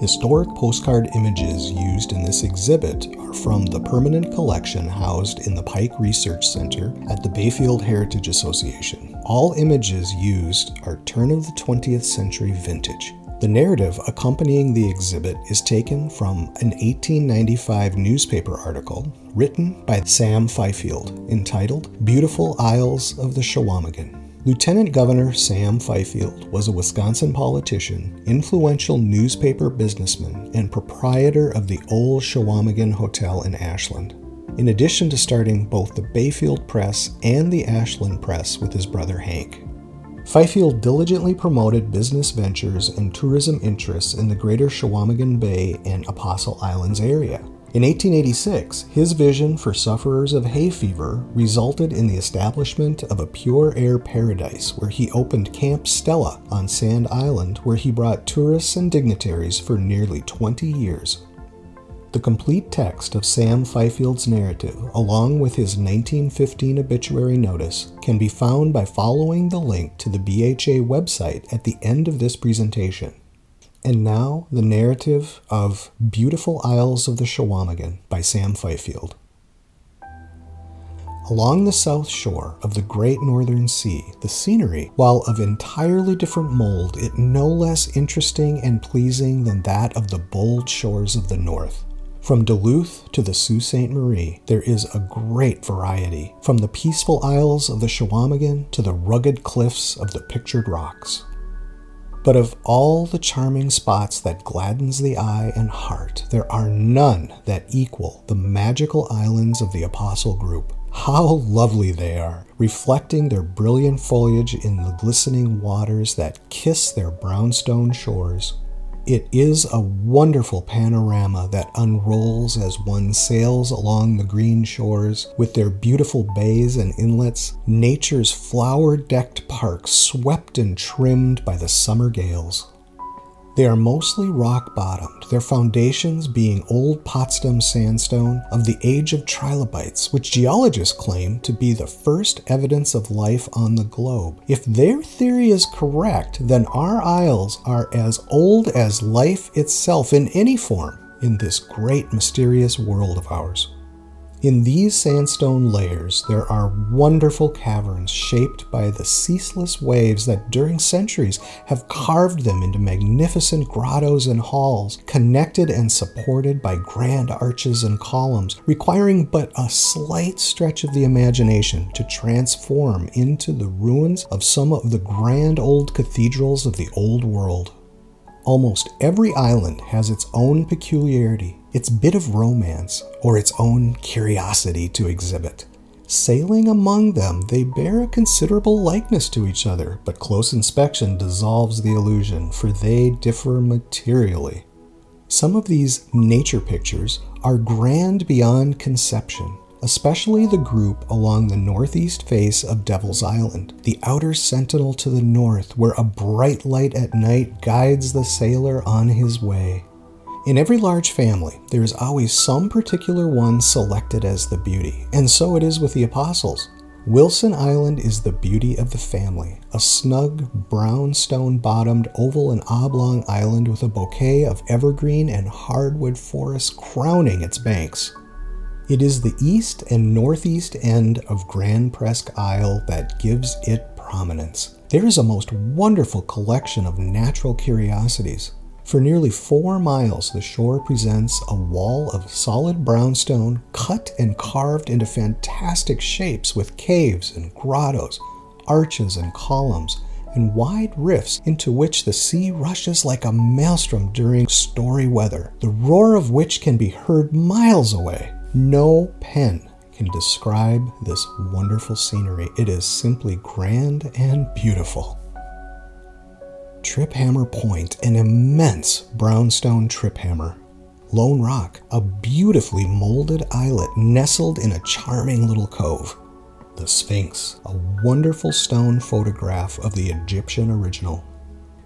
Historic postcard images used in this exhibit are from the permanent collection housed in the Pike Research Center at the Bayfield Heritage Association. All images used are turn of the 20th century vintage. The narrative accompanying the exhibit is taken from an 1895 newspaper article written by Sam Fifield entitled Beautiful Isles of the Chequamegon. Lieutenant Governor Sam Fifield was a Wisconsin politician, influential newspaper businessman, and proprietor of the Old Chequamegon Hotel in Ashland. In addition to starting both the Bayfield Press and the Ashland Press with his brother Hank. Fifield diligently promoted business ventures and tourism interests in the greater Chequamegon Bay and Apostle Islands area. In 1886, his vision for sufferers of hay fever resulted in the establishment of a pure air paradise where he opened Camp Stella on Sand Island, where he brought tourists and dignitaries for nearly 20 years. The complete text of Sam Fifield's narrative, along with his 1915 obituary notice, can be found by following the link to the BHA website at the end of this presentation. And now, the narrative of Beautiful Isles of the Chequamegon by Sam Fifield. Along the south shore of the great northern sea, the scenery, while of entirely different mold, is no less interesting and pleasing than that of the bold shores of the north. From Duluth to the Sault Ste. Marie, there is a great variety, from the peaceful isles of the Chequamegon to the rugged cliffs of the pictured rocks. But of all the charming spots that gladdens the eye and heart, there are none that equal the magical islands of the Apostle Group. How lovely they are, reflecting their brilliant foliage in the glistening waters that kiss their brownstone shores. It is a wonderful panorama that unrolls as one sails along the green shores with their beautiful bays and inlets, nature's flower decked parks swept and trimmed by the summer gales. They are mostly rock bottomed, their foundations being old Potsdam sandstone of the age of trilobites, which geologists claim to be the first evidence of life on the globe. If their theory is correct, then our isles are as old as life itself in any form in this great mysterious world of ours. In these sandstone layers, there are wonderful caverns shaped by the ceaseless waves that during centuries have carved them into magnificent grottos and halls, connected and supported by grand arches and columns, requiring but a slight stretch of the imagination to transform into the ruins of some of the grand old cathedrals of the old world. Almost every island has its own peculiarity, its bit of romance, or its own curiosity to exhibit. Sailing among them, they bear a considerable likeness to each other, but close inspection dissolves the illusion, for they differ materially. Some of these nature pictures are grand beyond conception, especially the group along the northeast face of Devil's Island, the outer sentinel to the north, where a bright light at night guides the sailor on his way. In every large family, there is always some particular one selected as the beauty, and so it is with the apostles. Wilson Island is the beauty of the family, a snug, brown stone bottomed, oval and oblong island with a bouquet of evergreen and hardwood forests crowning its banks. It is the east and northeast end of Grand Presque Isle that gives it prominence. There is a most wonderful collection of natural curiosities. For nearly four miles, the shore presents a wall of solid brownstone cut and carved into fantastic shapes with caves and grottos, arches and columns, and wide rifts into which the sea rushes like a maelstrom during stormy weather, the roar of which can be heard miles away. No pen can describe this wonderful scenery. It is simply grand and beautiful. Trip Hammer Point, an immense brownstone trip hammer. Lone Rock, a beautifully molded islet nestled in a charming little cove. The Sphinx, a wonderful stone photograph of the Egyptian original.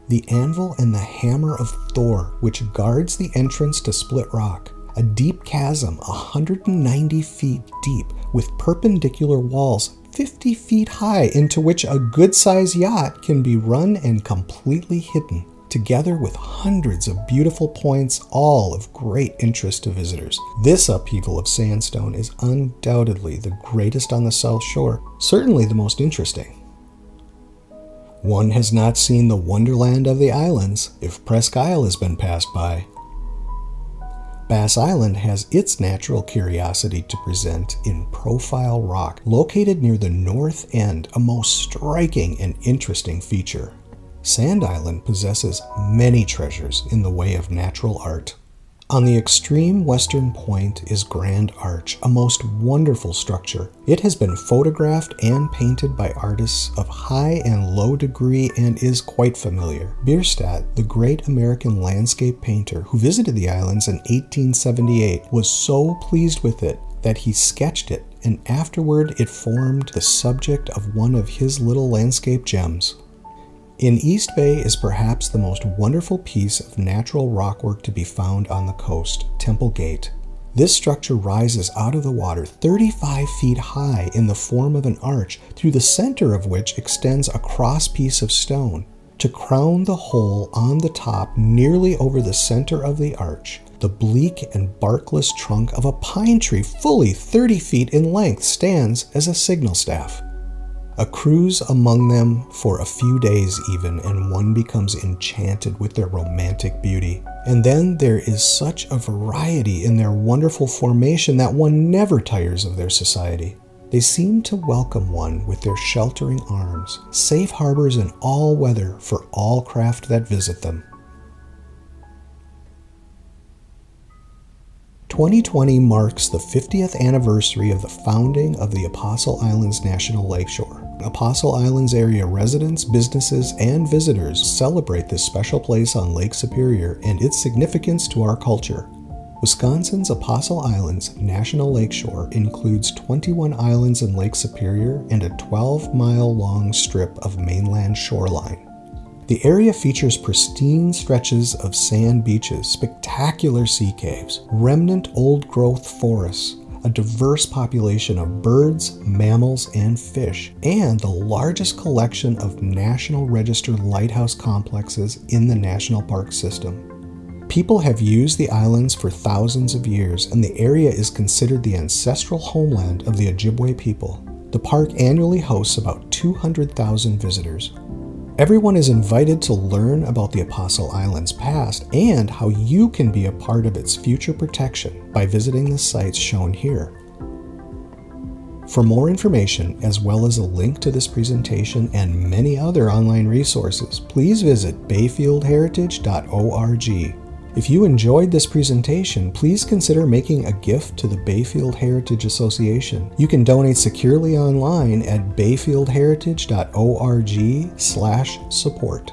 The anvil and the hammer of Thor, which guards the entrance to Split Rock a deep chasm 190 feet deep with perpendicular walls 50 feet high into which a good sized yacht can be run and completely hidden. together with hundreds of beautiful points, all of great interest to visitors. This upheaval of sandstone is undoubtedly the greatest on the South Shore, certainly the most interesting. One has not seen the wonderland of the islands if Presque Isle has been passed by. Bass Island has its natural curiosity to present in Profile Rock, located near the north end, a most striking and interesting feature. Sand Island possesses many treasures in the way of natural art. On the extreme western point is Grand Arch, a most wonderful structure. It has been photographed and painted by artists of high and low degree and is quite familiar. Bierstadt, the great American landscape painter who visited the islands in 1878, was so pleased with it that he sketched it and afterward it formed the subject of one of his little landscape gems. In East Bay is perhaps the most wonderful piece of natural rockwork to be found on the coast, Temple Gate. This structure rises out of the water 35 feet high in the form of an arch, through the center of which extends a cross piece of stone. To crown the whole on the top, nearly over the center of the arch, the bleak and barkless trunk of a pine tree fully 30 feet in length stands as a signal staff. A cruise among them for a few days, even, and one becomes enchanted with their romantic beauty. And then there is such a variety in their wonderful formation that one never tires of their society. They seem to welcome one with their sheltering arms, safe harbors in all weather for all craft that visit them. 2020 marks the 50th anniversary of the founding of the Apostle Islands National Lakeshore. Apostle Islands area residents, businesses, and visitors celebrate this special place on Lake Superior and its significance to our culture. Wisconsin's Apostle Islands National Lakeshore includes 21 islands in Lake Superior and a 12 mile long strip of mainland shoreline. The area features pristine stretches of sand beaches, spectacular sea caves, remnant old growth forests, a diverse population of birds, mammals, and fish, and the largest collection of National Register lighthouse complexes in the national park system. People have used the islands for thousands of years, and the area is considered the ancestral homeland of the Ojibwe people. The park annually hosts about 200,000 visitors, Everyone is invited to learn about the Apostle Island's past and how you can be a part of its future protection by visiting the sites shown here. For more information, as well as a link to this presentation and many other online resources, please visit bayfieldheritage.org. If you enjoyed this presentation, please consider making a gift to the Bayfield Heritage Association. You can donate securely online at bayfieldheritage.org/support.